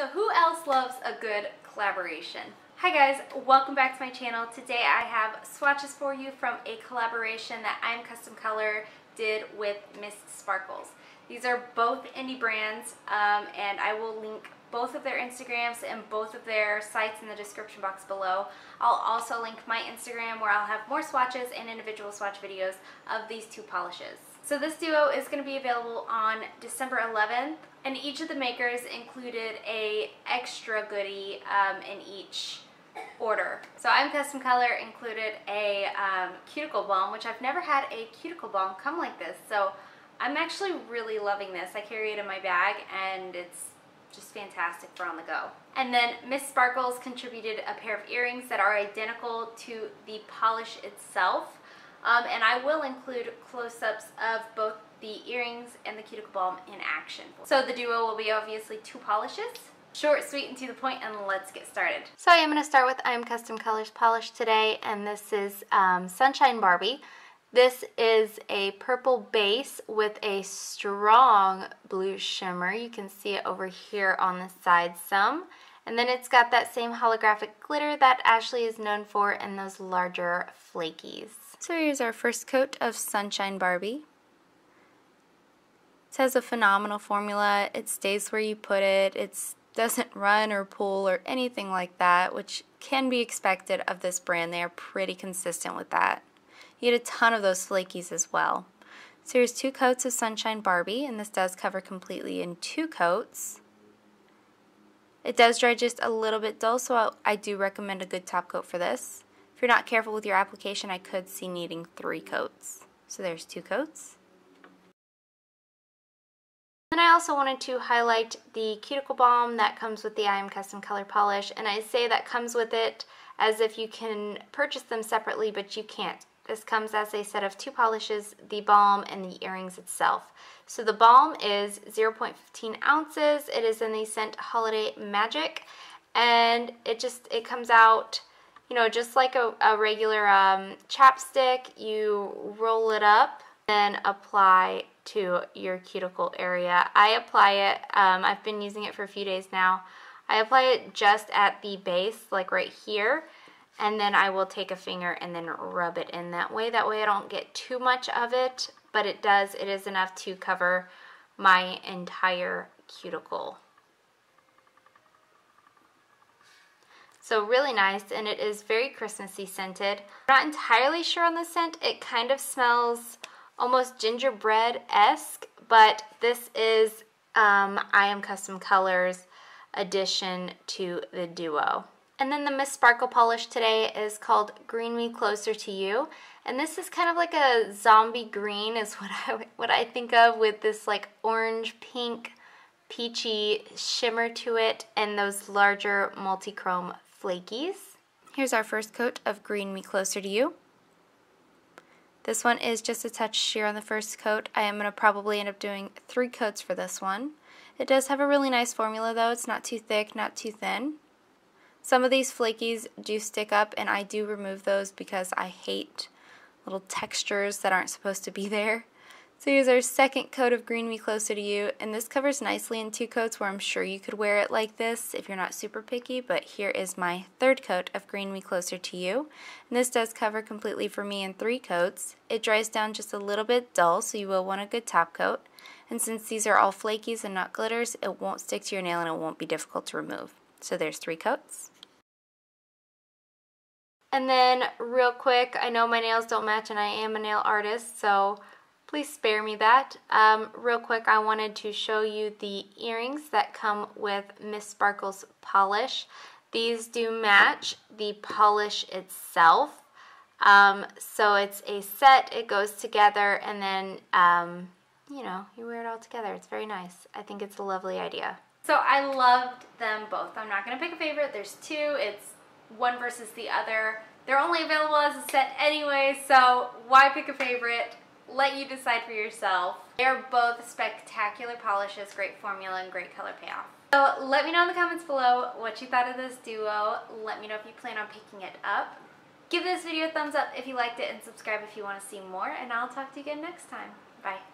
So who else loves a good collaboration? Hi guys, welcome back to my channel. Today I have swatches for you from a collaboration that I'm Custom Color did with Miss Sparkles. These are both indie brands um, and I will link both of their Instagrams and both of their sites in the description box below. I'll also link my Instagram where I'll have more swatches and individual swatch videos of these two polishes. So this duo is going to be available on December 11th and each of the makers included a extra goodie um, in each order. So I'm Custom Color included a um, cuticle balm, which I've never had a cuticle balm come like this. So I'm actually really loving this. I carry it in my bag and it's just fantastic for on the go. And then Miss Sparkles contributed a pair of earrings that are identical to the polish itself. Um, and I will include close-ups of both the earrings and the cuticle balm in action. So the duo will be obviously two polishes. Short, sweet, and to the point, and let's get started. So I am going to start with I Am Custom Colors polish today, and this is um, Sunshine Barbie. This is a purple base with a strong blue shimmer. You can see it over here on the side some. And then it's got that same holographic glitter that Ashley is known for and those larger flakies. So here's our first coat of Sunshine Barbie. It has a phenomenal formula. It stays where you put it. It doesn't run or pull or anything like that, which can be expected of this brand. They are pretty consistent with that. You get a ton of those flakies as well. So here's two coats of Sunshine Barbie, and this does cover completely in two coats. It does dry just a little bit dull, so I do recommend a good top coat for this. If you're not careful with your application, I could see needing three coats. So there's two coats. Then I also wanted to highlight the cuticle balm that comes with the I Am Custom Color Polish, and I say that comes with it as if you can purchase them separately, but you can't. This comes as a set of two polishes, the balm and the earrings itself. So the balm is 0.15 ounces. It is in the scent Holiday Magic, and it just, it comes out you know, just like a, a regular um, chapstick, you roll it up and apply to your cuticle area. I apply it, um, I've been using it for a few days now. I apply it just at the base, like right here, and then I will take a finger and then rub it in that way. That way I don't get too much of it, but it does, it is enough to cover my entire cuticle. So really nice and it is very Christmassy scented. Not entirely sure on the scent. It kind of smells almost gingerbread-esque, but this is um, I Am Custom Colors addition to the duo. And then the Miss Sparkle polish today is called Green Me Closer to You. And this is kind of like a zombie green is what I, what I think of with this like orange pink peachy shimmer to it and those larger multi-chrome flakies. Here's our first coat of Green Me Closer to You. This one is just a touch sheer on the first coat. I am going to probably end up doing three coats for this one. It does have a really nice formula though. It's not too thick, not too thin. Some of these flakies do stick up and I do remove those because I hate little textures that aren't supposed to be there. So here's our second coat of Green Me Closer to You, and this covers nicely in two coats where I'm sure you could wear it like this if you're not super picky, but here is my third coat of Green Me Closer to You. And this does cover completely for me in three coats. It dries down just a little bit dull, so you will want a good top coat. And since these are all flakies and not glitters, it won't stick to your nail and it won't be difficult to remove. So there's three coats. And then real quick, I know my nails don't match and I am a nail artist, so please spare me that. Um, real quick, I wanted to show you the earrings that come with Miss Sparkle's polish. These do match the polish itself. Um, so it's a set, it goes together, and then, um, you know, you wear it all together. It's very nice. I think it's a lovely idea. So I loved them both. I'm not going to pick a favorite. There's two. It's one versus the other. They're only available as a set anyway, so why pick a favorite? Let you decide for yourself. They're both spectacular polishes, great formula, and great color payoff. So let me know in the comments below what you thought of this duo. Let me know if you plan on picking it up. Give this video a thumbs up if you liked it and subscribe if you want to see more. And I'll talk to you again next time. Bye.